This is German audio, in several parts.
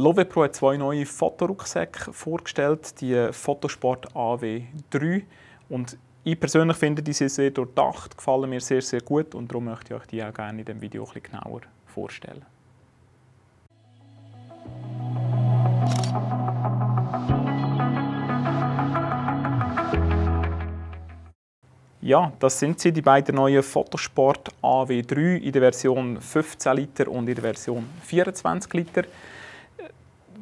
Lovepro hat zwei neue Fotorucksäcke vorgestellt, die Fotosport AW3 und ich persönlich finde diese sehr durchdacht, gefallen mir sehr, sehr gut und darum möchte ich euch die auch gerne in diesem Video ein genauer vorstellen. Ja, das sind sie, die beiden neuen Fotosport AW3 in der Version 15 Liter und in der Version 24 Liter.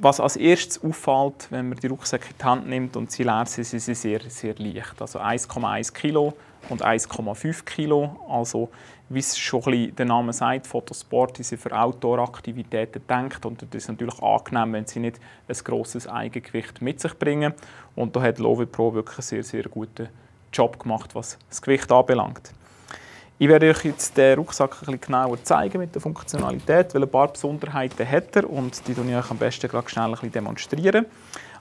Was als erstes auffällt, wenn man die Rucksäcke in die Hand nimmt und sie leer sind, sind sie sehr, sehr leicht. Also 1,1 Kilo und 1,5 Kilo. Also, wie es schon ein der Name sagt, Fotosport ist für Outdoor-Aktivitäten gedacht und es ist natürlich angenehm, wenn sie nicht ein grosses Eigengewicht mit sich bringen. Und da hat Lovi Pro wirklich einen sehr, sehr guten Job gemacht, was das Gewicht anbelangt. Ich werde euch jetzt den Rucksack ein bisschen genauer zeigen mit der Funktionalität, weil ein paar Besonderheiten hat er und die ich euch am besten gerade schnell ein bisschen demonstrieren.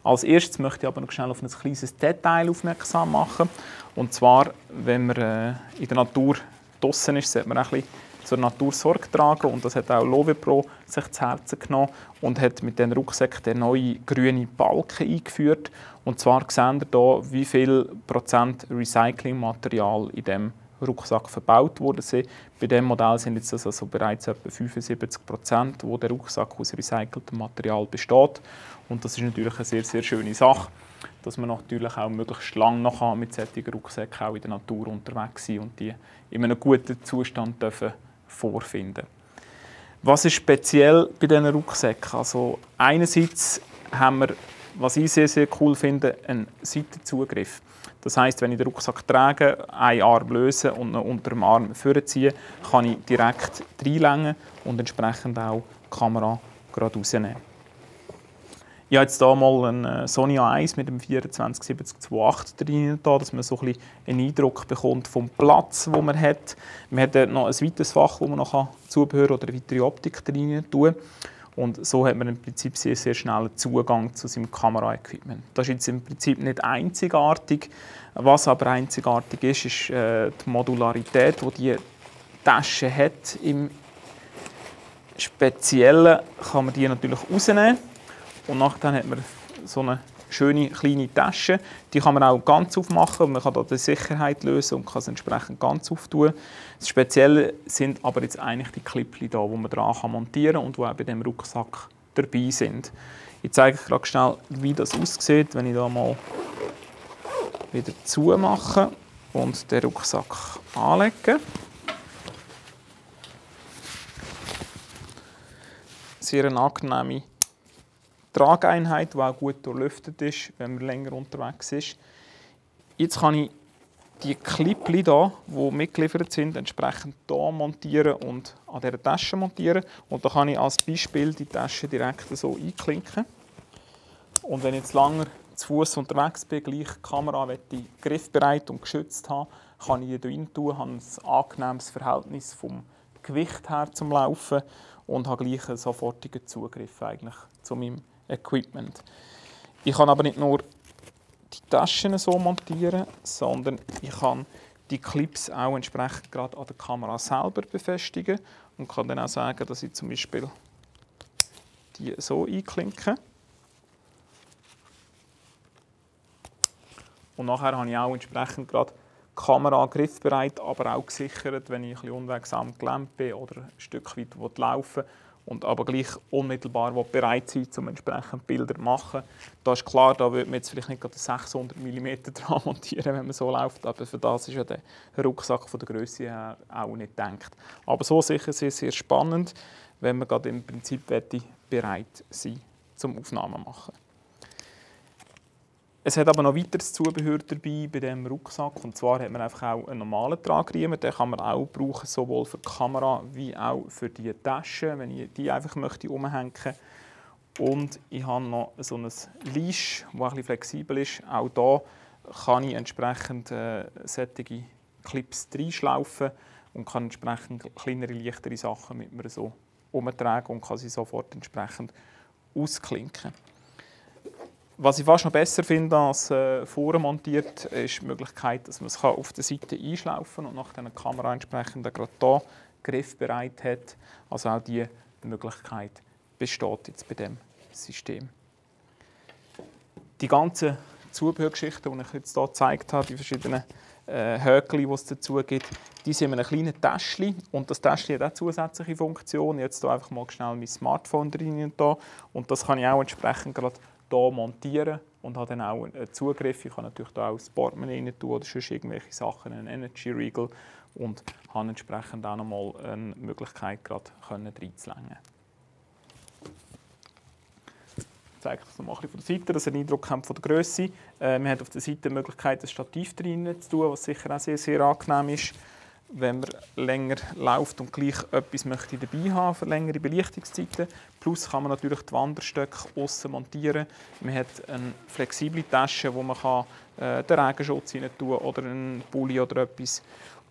Als erstes möchte ich aber noch schnell auf ein kleines Detail aufmerksam machen. Und zwar, wenn man äh, in der Natur draußen ist, sollte man ein bisschen zur Natur Sorge tragen. Und das hat auch Lovepro sich zu Herzen genommen und hat mit dem Rucksack den neuen grünen Balken eingeführt. Und zwar sehen ihr hier, wie viel Prozent Recyclingmaterial in dem Rucksack verbaut wurde. Bei diesem Modell sind jetzt also bereits etwa 75 Prozent, wo der Rucksack aus recyceltem Material besteht. Und das ist natürlich eine sehr, sehr schöne Sache, dass man natürlich auch möglichst lange noch mit solchen Rucksäcken auch in der Natur unterwegs sein und die in einem guten Zustand dürfen vorfinden. Was ist speziell bei diesen Rucksäcken? Also einerseits haben wir, was ich sehr, sehr cool finde, einen Seitenzugriff. Das heißt, wenn ich den Rucksack trage, einen Arm löse und ihn unter dem Arm vorziehe, kann ich direkt reinlängen und entsprechend auch die Kamera gerade rausnehmen. Ich habe jetzt hier mal einen äh, Sony A1 mit dem 247028 drin, dass man so ein bisschen einen Eindruck bekommt vom Platz, den man hat. Man hat noch ein weiteres Fach, wo man noch Zubehör oder weitere Optik drin tun kann. Und so hat man im Prinzip sehr, sehr schnell Zugang zu seinem Kameraequipment. Das ist jetzt im Prinzip nicht einzigartig. Was aber einzigartig ist, ist äh, die Modularität, die die Tasche hat. Im Speziellen kann man die natürlich rausnehmen und nachher hat man so eine schöne kleine Tasche. Die kann man auch ganz aufmachen. Man kann da die Sicherheit lösen und kann es entsprechend ganz auftun. Das Spezielle sind aber jetzt eigentlich die Clipli da, wo man dran kann und die auch bei dem Rucksack dabei sind. Ich zeige euch gerade schnell, wie das aussieht, wenn ich da mal wieder zumache und den Rucksack anlege. Sehr eine angenehme Trageinheit, die auch gut durchlüftet ist, wenn man länger unterwegs ist. Jetzt kann ich die Clipli hier, die mitgeliefert sind, entsprechend hier montieren und an dieser Tasche montieren. Und da kann ich als Beispiel die Tasche direkt so einklinken. Und wenn ich jetzt länger zu Fuß unterwegs bin, gleich die Kamera griffbereit und geschützt haben, kann ich hier rein tun, habe ein angenehmes Verhältnis vom Gewicht her zum Laufen und habe gleich einen sofortigen Zugriff eigentlich zu meinem Equipment. Ich kann aber nicht nur die Taschen so montieren, sondern ich kann die Clips auch entsprechend gerade an der Kamera selber befestigen und kann dann auch sagen, dass ich zum Beispiel die so einklinke. Und nachher habe ich auch entsprechend gerade die Kamera griffbereit, aber auch gesichert, wenn ich ein bisschen unwegsam gelähmt bin oder ein Stück weit laufen will und aber gleich unmittelbar bereit sein, um entsprechend Bilder zu machen. Da ist klar, da würde man jetzt vielleicht nicht gerade 600 mm dran montieren, wenn man so läuft, aber für das ist ja der Rucksack von der Größe her auch nicht gedacht. Aber so sicher sehr, sehr spannend, wenn man gerade im Prinzip bereit sein zum Aufnahmen machen. Es hat aber noch weiteres Zubehör dabei bei diesem Rucksack. Und zwar hat man einfach auch einen normalen Tragriemen. Den kann man auch brauchen, sowohl für die Kamera wie auch für die Tasche, wenn ich die einfach möchte umhängen Und ich habe noch so ein Leash, das ein bisschen flexibel ist. Auch hier kann ich entsprechend äh, solche Clips reinschlaufen und kann entsprechend kleinere, leichtere Sachen mit mir so umtragen und kann sie sofort entsprechend ausklinken. Was ich fast noch besser finde als äh, vormontiert, ist die Möglichkeit, dass man es auf der Seite einschlaufen kann und nach der Kamera entsprechend gerade hier griffbereit hat. Also auch diese Möglichkeit besteht jetzt bei dem System. Die ganzen Zubehörgeschichten, die ich jetzt hier gezeigt habe, die verschiedenen äh, Höckli, die es dazu gibt, die sind in einem kleinen Täschchen und das Täschchen hat auch zusätzliche Funktionen. Jetzt hier einfach mal schnell mein Smartphone drin und, da. und das kann ich auch entsprechend gerade hier montieren und habe dann auch einen Zugriff. Ich kann natürlich hier auch das Portemonnaie rein tun oder sonst irgendwelche Sachen, einen Energy Regal und habe entsprechend auch nochmal eine Möglichkeit, gerade reinzulängen. Ich zeige das noch mal von der Seite, dass ihr einen Eindruck habt von der Größe. Äh, man hat auf der Seite die Möglichkeit, ein Stativ drin zu tun, was sicher auch sehr, sehr angenehm ist wenn man länger läuft und gleich etwas möchte dabei haben für längere Belichtungszeiten. Plus kann man natürlich die Wanderstöcke außen montieren. Man hat eine flexible Tasche, wo man kann, äh, den Regenschutz rein tun oder einen Pulli oder etwas.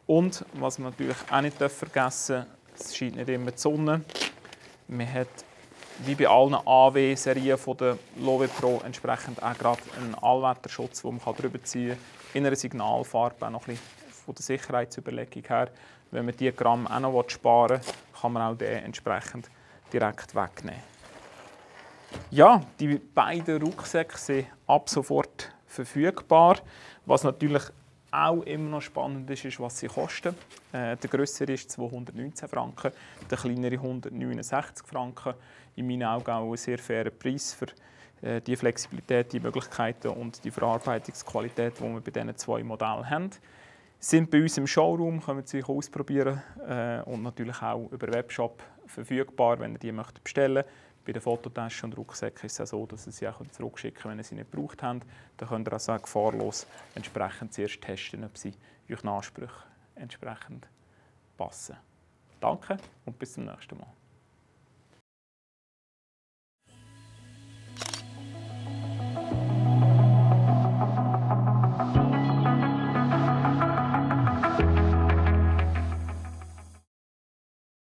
Und was man natürlich auch nicht vergessen darf, es scheint nicht immer die Sonne. Man hat wie bei allen AW-Serien der Lowe Pro entsprechend auch gerade einen Allwetterschutz, den man drüber ziehen kann. In einer Signalfarbe auch noch ein bisschen von der Sicherheitsüberlegung her, wenn man diese Gramm auch noch sparen will, kann man auch den entsprechend direkt wegnehmen. Ja, die beiden Rucksäcke sind ab sofort verfügbar. Was natürlich auch immer noch spannend ist, ist, was sie kosten. Äh, der größere ist 219 Franken, der kleinere 169 Franken. In meinen Augen auch ein sehr fairer Preis für äh, die Flexibilität, die Möglichkeiten und die Verarbeitungsqualität, die wir bei diesen zwei Modellen haben sind bei uns im Showroom, können Sie sich ausprobieren äh, und natürlich auch über Webshop verfügbar, wenn ihr die möchtet bestellen Bei den Fototaschen und Rucksäcken ist es auch so, dass Sie sie auch zurückschicken können, wenn ihr sie nicht gebraucht habt. Dann könnt ihr also gefahrlos entsprechend zuerst testen, ob sie euch Ansprüchen entsprechend passen. Danke und bis zum nächsten Mal.